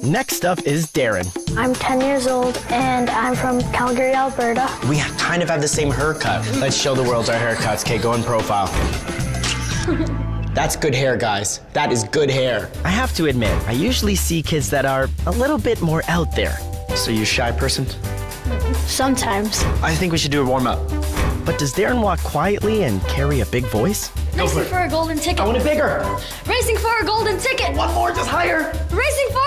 Next up is Darren. I'm 10 years old and I'm from Calgary, Alberta. We kind of have the same haircut. Let's show the world our haircuts. Okay, go in profile. That's good hair, guys. That is good hair. I have to admit, I usually see kids that are a little bit more out there. So you a shy person? Sometimes. I think we should do a warm up. But does Darren walk quietly and carry a big voice? Racing for a golden ticket. I want it bigger. Racing for a golden ticket. One more, just higher. Racing for a golden ticket.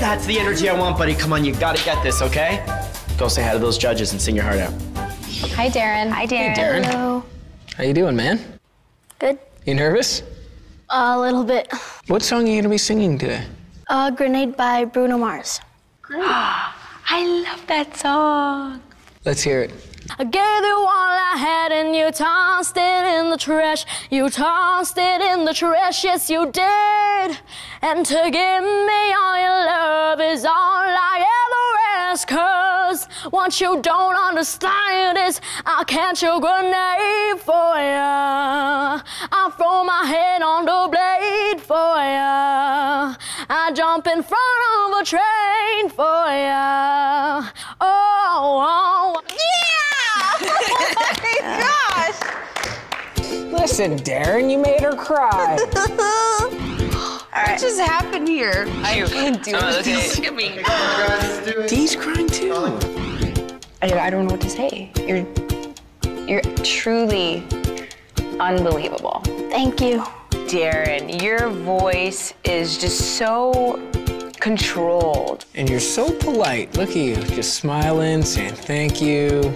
That's the energy I want, buddy. Come on, you gotta get this, okay? Go say hi to those judges and sing your heart out. Hi, Darren. Hi, Darren. Darren. Hello. How you doing, man? Good. You nervous? A little bit. What song are you gonna be singing today? Uh, Grenade by Bruno Mars. I love that song. Let's hear it. I gave you all I had and you tossed it in the trash. You tossed it in the trash, yes you did. And to give me all your love is all I ever ask. Cause what you don't understand is I catch a grenade for ya. I throw my head on the blade for ya. I jump in front of a train for ya. Oh, oh. oh. Oh Listen, Darren, you made her cry. What just happened here? I can't do oh, this. Look at me. Dee's crying too. I, I don't know what to say. You're, you're truly unbelievable. Thank you. Darren, your voice is just so controlled. And you're so polite. Look at you, just smiling, saying thank you.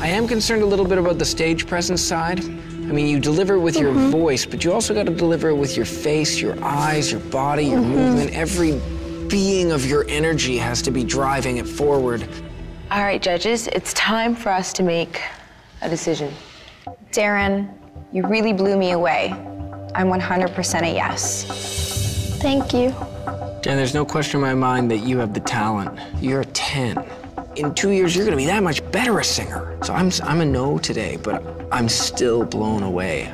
I am concerned a little bit about the stage presence side. I mean, you deliver it with your mm-hmm. voice, but you also got to deliver it with your face, your eyes, your body, your mm-hmm. movement. Every being of your energy has to be driving it forward. All right, judges, it's time for us to make a decision. Darren, you really blew me away. I'm 100% a yes. Thank you. And there's no question in my mind that you have the talent. You're a 10. In two years, you're gonna be that much better a singer. So I'm, I'm a no today, but I'm still blown away.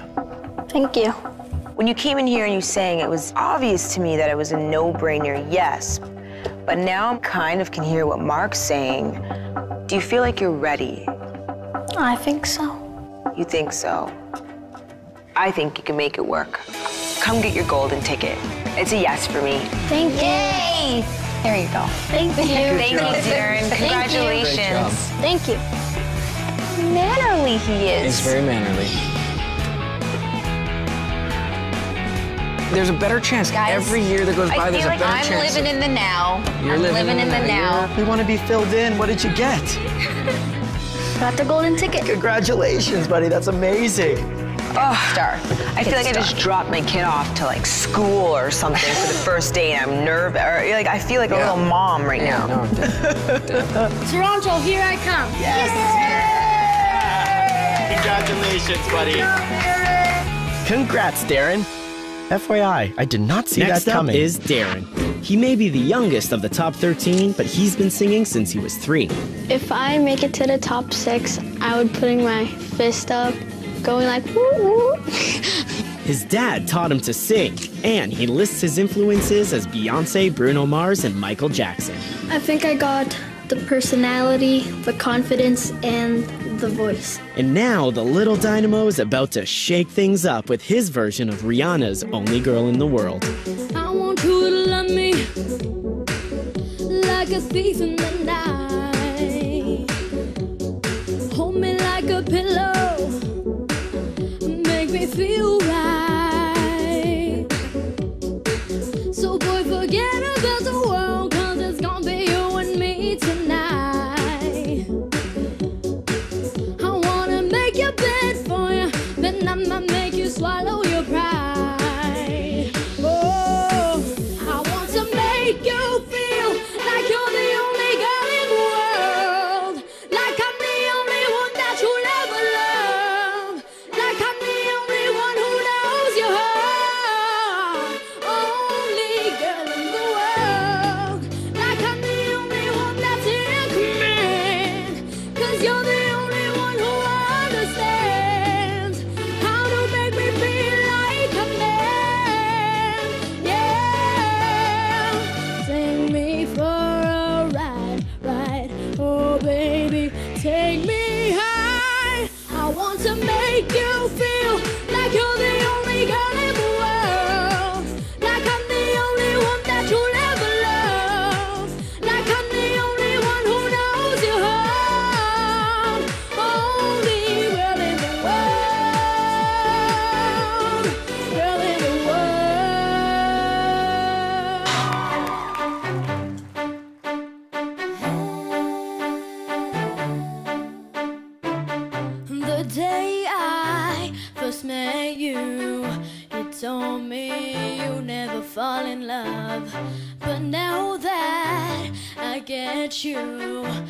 Thank you. When you came in here and you sang, it was obvious to me that it was a no-brainer yes. But now I kind of can hear what Mark's saying. Do you feel like you're ready? I think so. You think so? I think you can make it work. Come get your golden ticket. It's a yes for me. Thank you. There you go. Thank you. Thank you, Darren. Congratulations. Thank you. Mannerly he is. He's very mannerly. There's a better chance. Guys, Every year that goes by, I there's feel a like better I'm chance. living in the now. You're I'm living living in in the the now. now. We want to be filled in. What did you get? Got the golden ticket. Congratulations, buddy. That's amazing. Star. I feel like I just dropped my kid off to like school or something for the first day and I'm nervous. Or, like I feel like a little mom right now. No. Toronto, here I come. Yes. Congratulations, buddy. Congrats, Darren. FYI, I did not see Next that up coming. is Darren. He may be the youngest of the top 13, but he's been singing since he was three. If I make it to the top six, I would putting my fist up, going like woo woo. His dad taught him to sing, and he lists his influences as Beyonce, Bruno Mars, and Michael Jackson. I think I got the personality, the confidence, and the voice. And now the little dynamo is about to shake things up with his version of Rihanna's Only Girl in the World. I want you to love me like a thief in the night. Hold me like a pillow, make me feel right. you.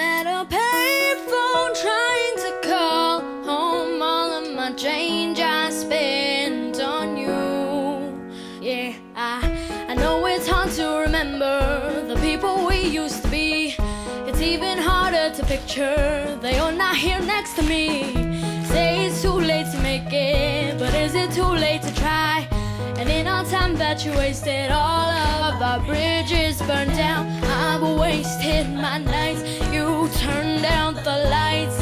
i at a payphone trying to call home all of my change I spent on you. Yeah, I, I know it's hard to remember the people we used to be. It's even harder to picture they are not here next to me. Say it's too late to make it, but is it too late to try? And in all time that you wasted, all of our bridges burned down. I've wasted my nights turn down the lights.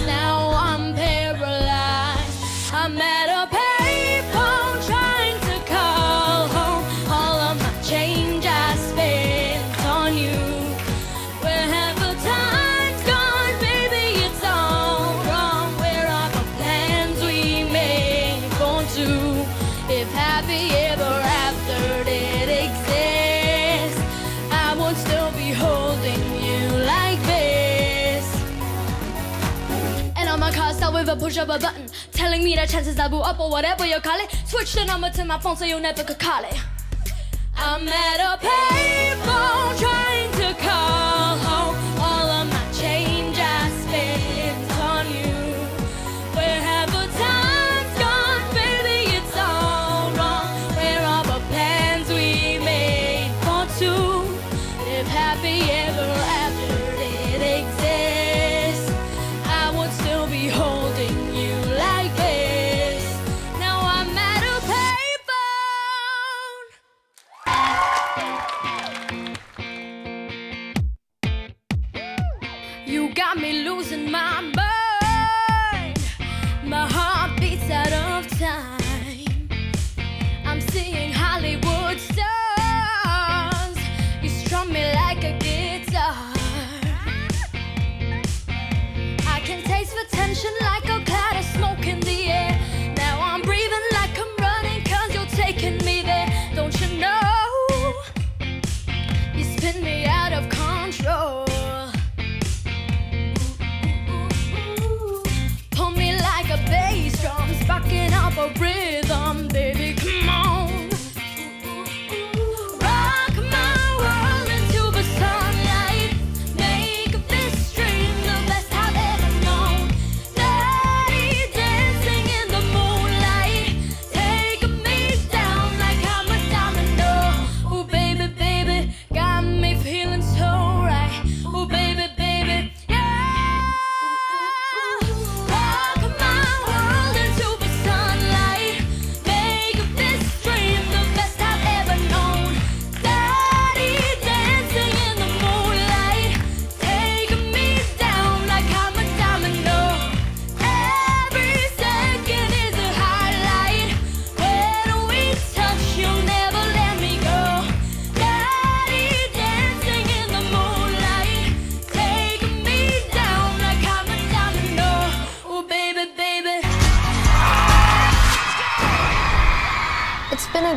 with a push of a button, telling me that chances double up or whatever you call it. Switch the number to my phone so you never could call it. I'm at a payphone trying to call.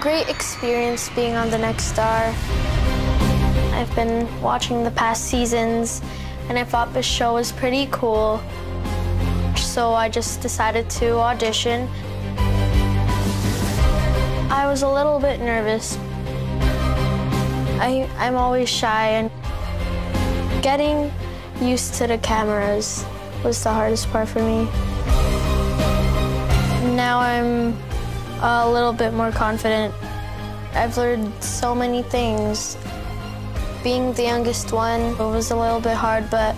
great experience being on The Next Star. I've been watching the past seasons and I thought this show was pretty cool. So I just decided to audition. I was a little bit nervous. I, I'm always shy and getting used to the cameras was the hardest part for me. Now I'm a little bit more confident. I've learned so many things. Being the youngest one it was a little bit hard, but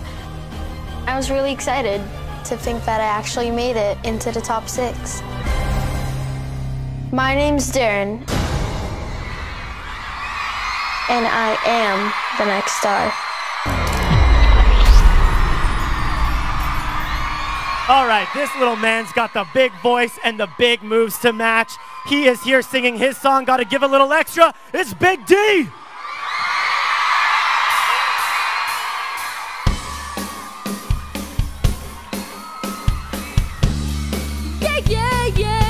I was really excited to think that I actually made it into the top six. My name's Darren, and I am the next star. All right, this little man's got the big voice and the big moves to match. He is here singing his song, Gotta Give a Little Extra. It's Big D. Yeah, yeah, yeah.